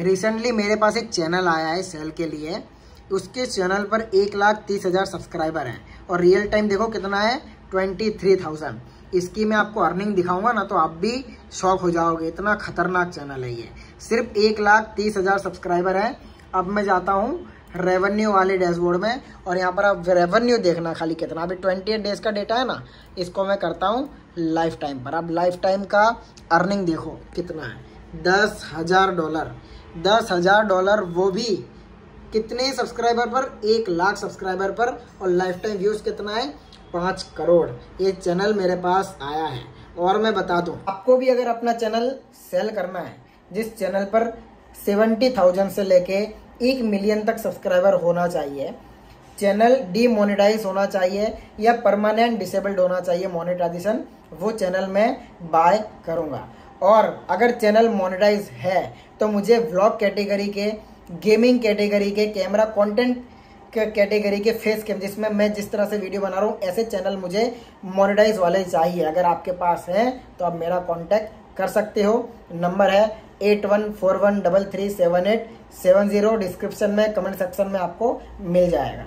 Recently मेरे पास एक channel आया है सेल के लिए। उसके चैनल पर एक लाख तीस हज़ार सब्सक्राइबर हैं। और रियल टाइम देखो कितना है? ट्वेंटी थ्री थाउज़ेंड इसकी मैं आपको अर्निंग दिखाऊँगा, ना तो आप भी शौक हो जाओगे। इतना खतरनाक चैनल है ये। सिर्फ़ एक लाख तीस हज़ार सब्सक्राइबर है। अब मैं जाता हूँ रेवेन्यू वाले डैशबोर्ड में। और यहाँ पर आप रेवेन्यू देखना खाली कितना। अभी ट्वेंटी एट डेज़ का डेटा है ना, इसको मैं करता हूँ लाइफ टाइम पर। अब लाइफ टाइम का अर्निंग देखो कितना है। दस हज़ार डॉलर दस हज़ार डॉलर वो भी। कितने सब्सक्राइबर पर? एक लाख सब्सक्राइबर पर। और लाइफ टाइम व्यूज़ कितना है? पाँच करोड़। ये चैनल मेरे पास आया है। और मैं बता दूँ, आपको भी अगर अपना चैनल सेल करना है, जिस चैनल पर सेवेंटी थाउज़ेंड से लेके एक मिलियन तक सब्सक्राइबर होना चाहिए, चैनल डीमोनेटाइज होना चाहिए या परमानेंट डिसेबल्ड होना चाहिए मोनेटाइजेशन वो चैनल मैं बाय करूँगा। और अगर चैनल मोनेटाइज है तो मुझे व्लॉग कैटेगरी के गेमिंग कैटेगरी के कैमरा कंटेंट कैटेगरी के फेस कैम जिसमें मैं जिस तरह से वीडियो बना रहा हूँ, ऐसे चैनल मुझे मोनेटाइज वाले चाहिए। अगर आपके पास है तो आप मेरा कांटेक्ट कर सकते हो। नंबर है eight one four one double three seven eight seven zero description में कमेंट सेक्शन में आपको मिल जाएगा।